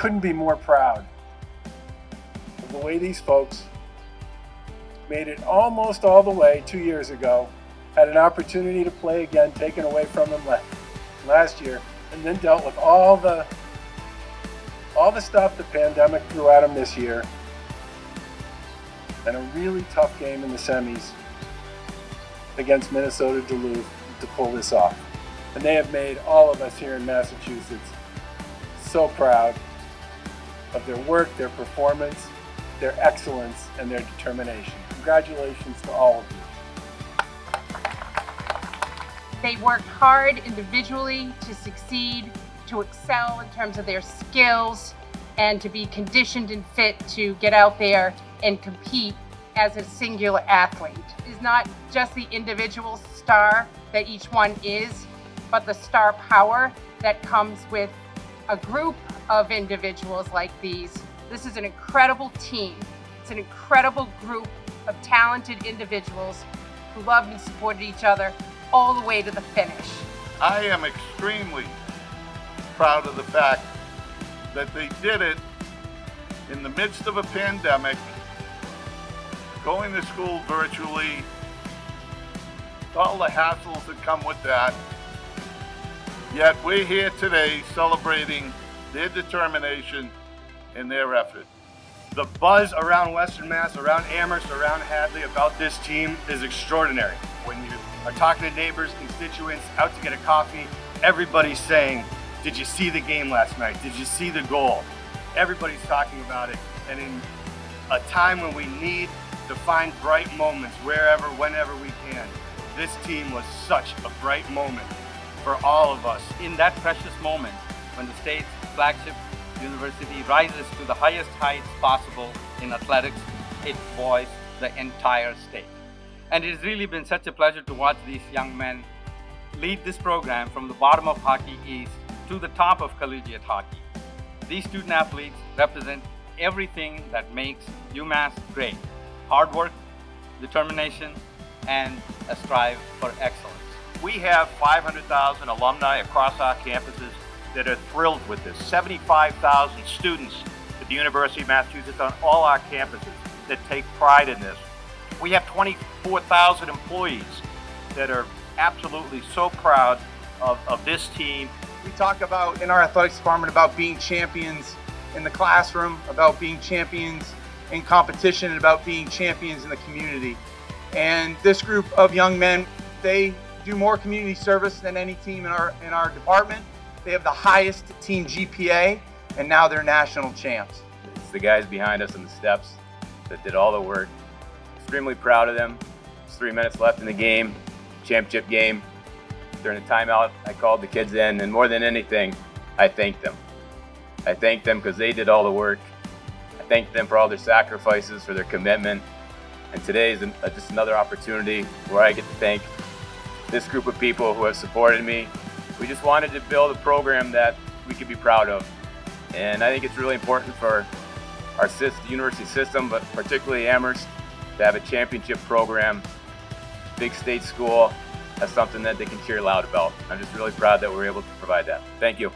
couldn't be more proud of the way these folks made it almost all the way two years ago, had an opportunity to play again, taken away from them last year, and then dealt with all the all the stuff the pandemic threw at them this year, and a really tough game in the semis against Minnesota Duluth to pull this off. And they have made all of us here in Massachusetts so proud of their work, their performance, their excellence, and their determination. Congratulations to all of you. They work hard individually to succeed, to excel in terms of their skills, and to be conditioned and fit to get out there and compete as a singular athlete. It's not just the individual star that each one is, but the star power that comes with a group of individuals like these. This is an incredible team. It's an incredible group of talented individuals who loved and supported each other all the way to the finish. I am extremely proud of the fact that they did it in the midst of a pandemic, going to school virtually, all the hassles that come with that. Yet we're here today celebrating their determination and their effort. The buzz around Western Mass, around Amherst, around Hadley about this team is extraordinary. When you are talking to neighbors, constituents, out to get a coffee, everybody's saying, did you see the game last night? Did you see the goal? Everybody's talking about it. And in a time when we need to find bright moments wherever, whenever we can, this team was such a bright moment for all of us. In that precious moment, when the state's flagship university rises to the highest heights possible in athletics, it voiced the entire state. And it has really been such a pleasure to watch these young men lead this program from the bottom of Hockey East to the top of collegiate hockey. These student athletes represent everything that makes UMass great. Hard work, determination, and a strive for excellence. We have 500,000 alumni across our campuses that are thrilled with this. 75,000 students at the University of Massachusetts on all our campuses that take pride in this. We have 24,000 employees that are absolutely so proud of, of this team. We talk about in our athletics department about being champions in the classroom, about being champions in competition, and about being champions in the community. And this group of young men, they do more community service than any team in our in our department. They have the highest team GPA, and now they're national champs. It's the guys behind us on the steps that did all the work. Extremely proud of them. Three minutes left in the game, championship game. During the timeout, I called the kids in, and more than anything, I thanked them. I thanked them because they did all the work. I thanked them for all their sacrifices, for their commitment. And today is uh, just another opportunity where I get to thank this group of people who have supported me. We just wanted to build a program that we could be proud of. And I think it's really important for our university system, but particularly Amherst, to have a championship program, big state school, that's something that they can cheer loud about. I'm just really proud that we're able to provide that. Thank you.